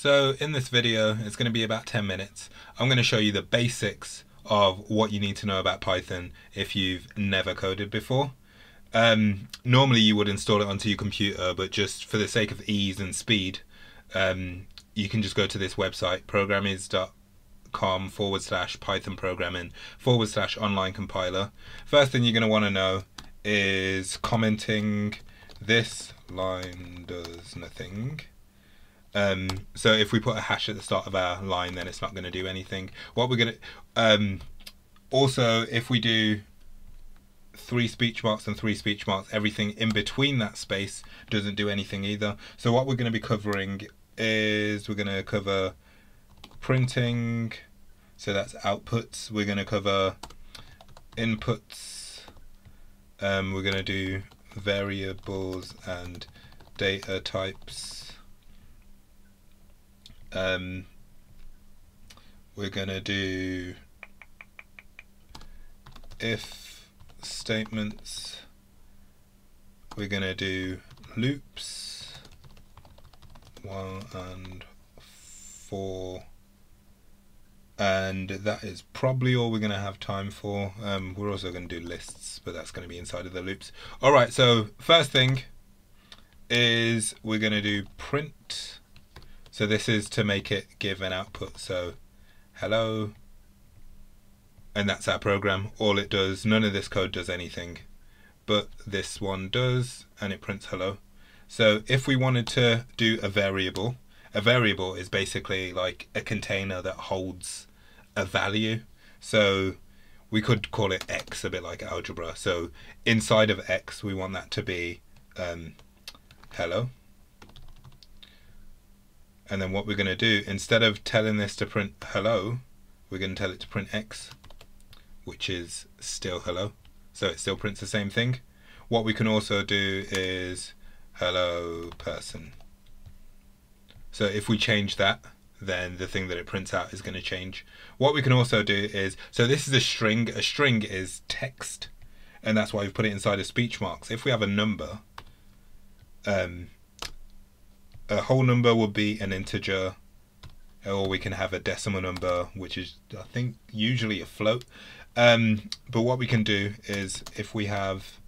So in this video, it's going to be about 10 minutes. I'm going to show you the basics of what you need to know about Python if you've never coded before. Um, normally you would install it onto your computer, but just for the sake of ease and speed, um, you can just go to this website, programiz.com forward slash Python programming forward slash online compiler. First thing you're going to want to know is commenting this line does nothing. Um, so if we put a hash at the start of our line, then it's not going to do anything. What we're going to um, also, if we do three speech marks and three speech marks, everything in between that space doesn't do anything either. So what we're going to be covering is we're going to cover printing. So that's outputs. We're going to cover inputs. Um, we're going to do variables and data types um, we're going to do if statements, we're going to do loops, one and for, and that is probably all we're going to have time for. Um, we're also going to do lists, but that's going to be inside of the loops. Alright, so first thing is we're going to do print so this is to make it give an output. So hello, and that's our program. All it does, none of this code does anything, but this one does, and it prints hello. So if we wanted to do a variable, a variable is basically like a container that holds a value. So we could call it x, a bit like algebra. So inside of x, we want that to be um, hello and then what we're going to do instead of telling this to print hello we're going to tell it to print x which is still hello. So it still prints the same thing. What we can also do is hello person. So if we change that then the thing that it prints out is going to change. What we can also do is so this is a string. A string is text. And that's why we've put it inside of speech marks. If we have a number um, a whole number would be an integer or we can have a decimal number which is I think usually a float. Um, but what we can do is if we have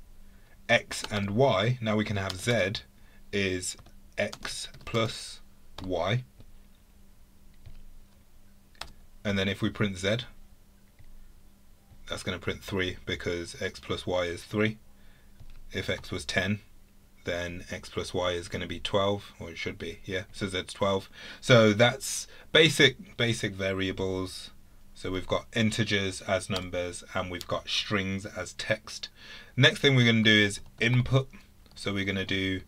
x and y now we can have z is x plus y. And then if we print z that's going to print 3 because x plus y is 3 if x was 10 then x plus y is going to be 12 or it should be yeah so that's 12 so that's basic basic variables. So we've got integers as numbers and we've got strings as text. Next thing we're going to do is input. So we're going to do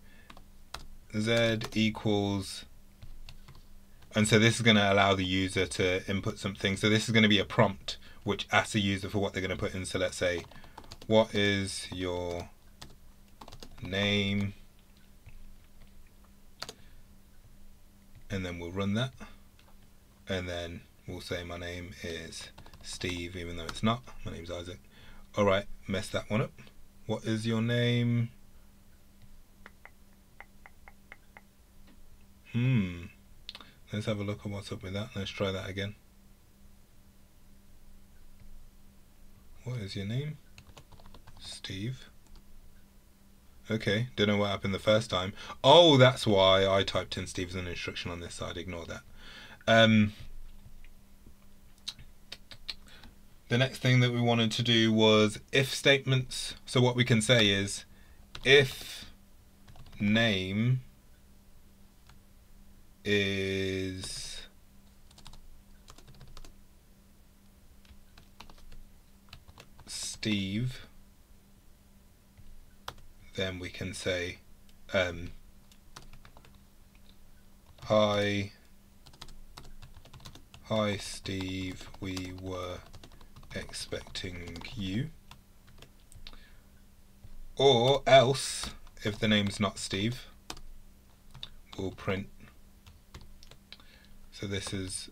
z equals and so this is going to allow the user to input something so this is going to be a prompt which asks the user for what they're going to put in. So let's say what is your name. And then we'll run that. And then we'll say my name is Steve even though it's not. My name's Isaac. Alright mess that one up. What is your name? Hmm. Let's have a look at what's up with that. Let's try that again. What is your name? Steve Okay, don't know what happened the first time. Oh, that's why I typed in Stevenson instruction on this side. Ignore that. Um, the next thing that we wanted to do was if statements. So what we can say is if name is Steve then we can say um, hi hi Steve. We were expecting you. Or else if the name's not Steve we'll print. So this is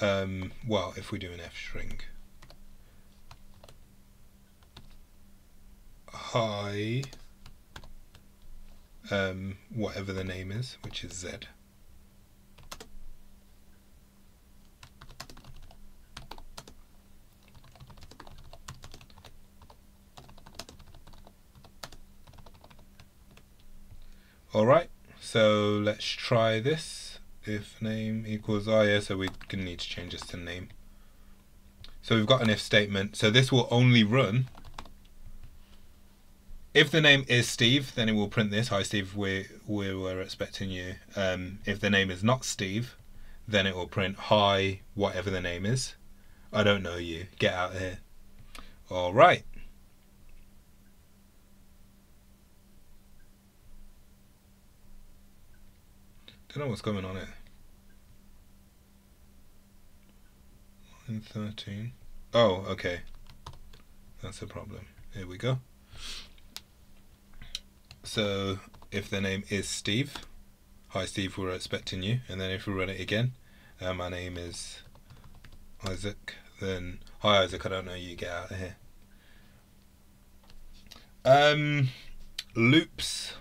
um, well if we do an f string hi um, whatever the name is, which is Z. Alright, so let's try this. If name equals, oh yeah, so we can need to change this to name. So we've got an if statement. So this will only run if the name is Steve, then it will print this. Hi Steve, we we were expecting you. Um, if the name is not Steve, then it will print hi whatever the name is. I don't know you. Get out of here. All right. Don't know what's going on here. Line 13. Oh, okay. That's a problem. Here we go. So if the name is Steve, hi Steve, we're expecting you. And then if we run it again, uh, my name is Isaac, then hi Isaac, I don't know you, get out of here. Um, loops.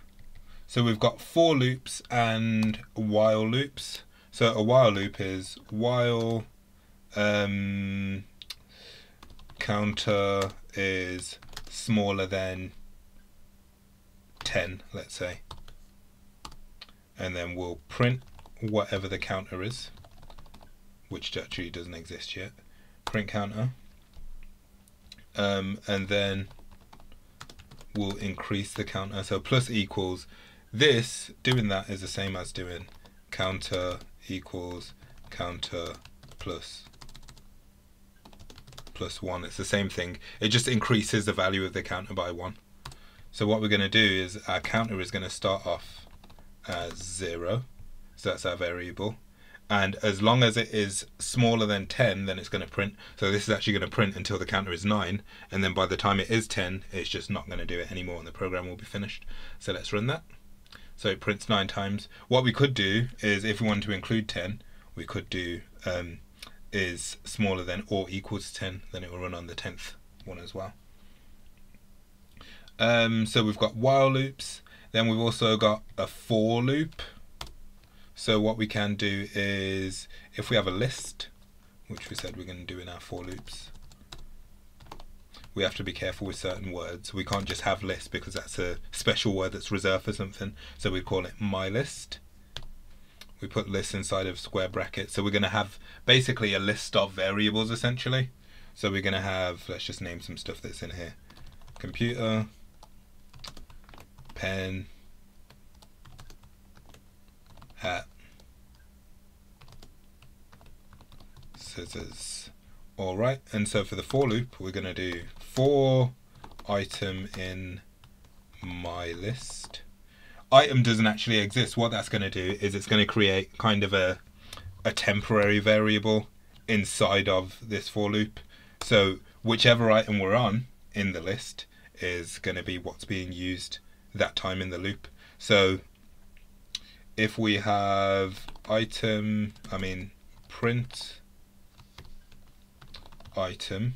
So we've got for loops and while loops. So a while loop is while um, counter is smaller than 10, let's say. And then we'll print whatever the counter is, which actually doesn't exist yet. Print counter. Um, and then we'll increase the counter. So plus equals this, doing that is the same as doing counter equals counter plus plus one. It's the same thing. It just increases the value of the counter by one. So what we're going to do is our counter is going to start off as zero. So that's our variable. And as long as it is smaller than 10, then it's going to print. So this is actually going to print until the counter is 9. And then by the time it is 10, it's just not going to do it anymore and the program will be finished. So let's run that. So it prints nine times. What we could do is if we want to include 10, we could do um, is smaller than or equals 10, then it will run on the 10th one as well. Um, so we've got while loops. Then we've also got a for loop. So what we can do is if we have a list, which we said we're going to do in our for loops, we have to be careful with certain words. We can't just have list because that's a special word that's reserved for something. So we call it my list. We put list inside of square brackets. So we're going to have basically a list of variables essentially. So we're going to have, let's just name some stuff that's in here. Computer, pen, hat, scissors. Alright, and so for the for loop, we're going to do for item in my list. Item doesn't actually exist. What that's going to do is it's going to create kind of a, a temporary variable inside of this for loop. So whichever item we're on in the list is going to be what's being used that time in the loop. So if we have item, I mean print item,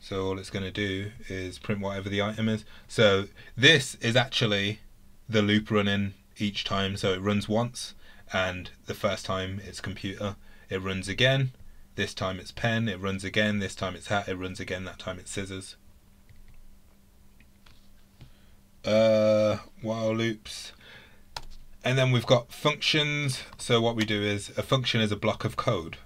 so all it's going to do is print whatever the item is. So this is actually the loop running each time. So it runs once and the first time it's computer. It runs again. This time it's pen. It runs again. This time it's hat. It runs again. That time it's scissors. Uh, while loops. And then we've got functions. So what we do is a function is a block of code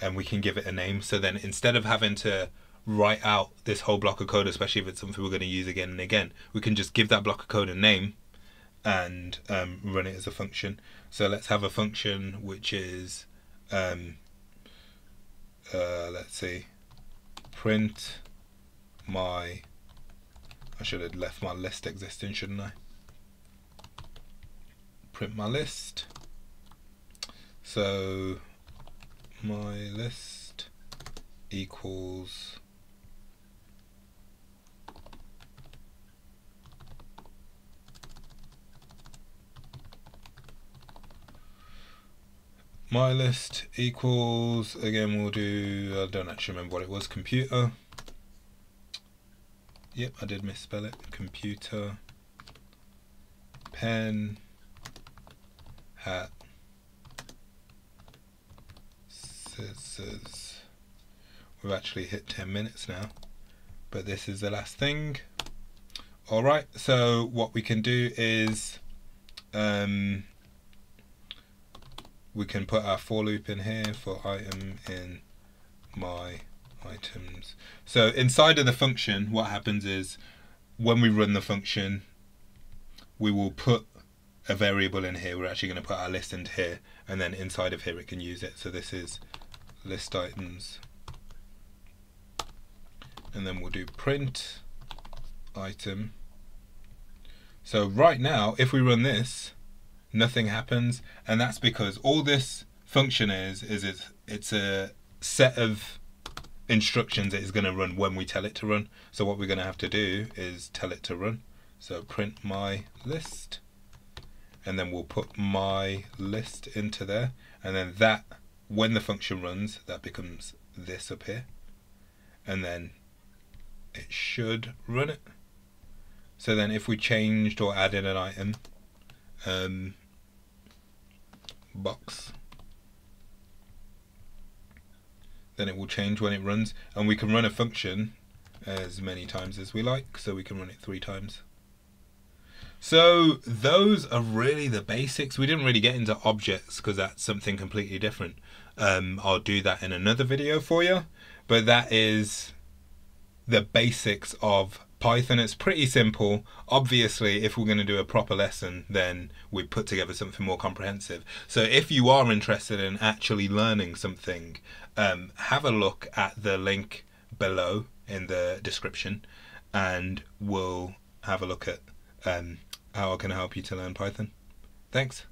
and we can give it a name. So then instead of having to write out this whole block of code, especially if it's something we're going to use again and again, we can just give that block of code a name and um, run it as a function. So let's have a function which is, um, uh, let's see, print my I should have left my list existing, shouldn't I? Print my list. So my list equals my list equals again we'll do I don't actually remember what it was computer Yep, I did misspell it. Computer pen, hat, scissors. We've actually hit 10 minutes now, but this is the last thing. All right, so what we can do is um, we can put our for loop in here for item in my items. So inside of the function, what happens is when we run the function, we will put a variable in here. We're actually going to put our list into here, and then inside of here it can use it. So this is list items, and then we'll do print item. So right now, if we run this, nothing happens, and that's because all this function is is it's, it's a set of instructions it is going to run when we tell it to run. So what we're going to have to do is tell it to run. So print my list, and then we'll put my list into there, and then that when the function runs, that becomes this up here, and then it should run it. So then if we changed or added an item, um, box then it will change when it runs. And we can run a function as many times as we like so we can run it three times. So those are really the basics. We didn't really get into objects because that's something completely different. Um, I'll do that in another video for you. But that is the basics of Python. It's pretty simple. Obviously, if we're going to do a proper lesson, then we put together something more comprehensive. So if you are interested in actually learning something, um, have a look at the link below in the description and we'll have a look at um, how I can help you to learn Python. Thanks.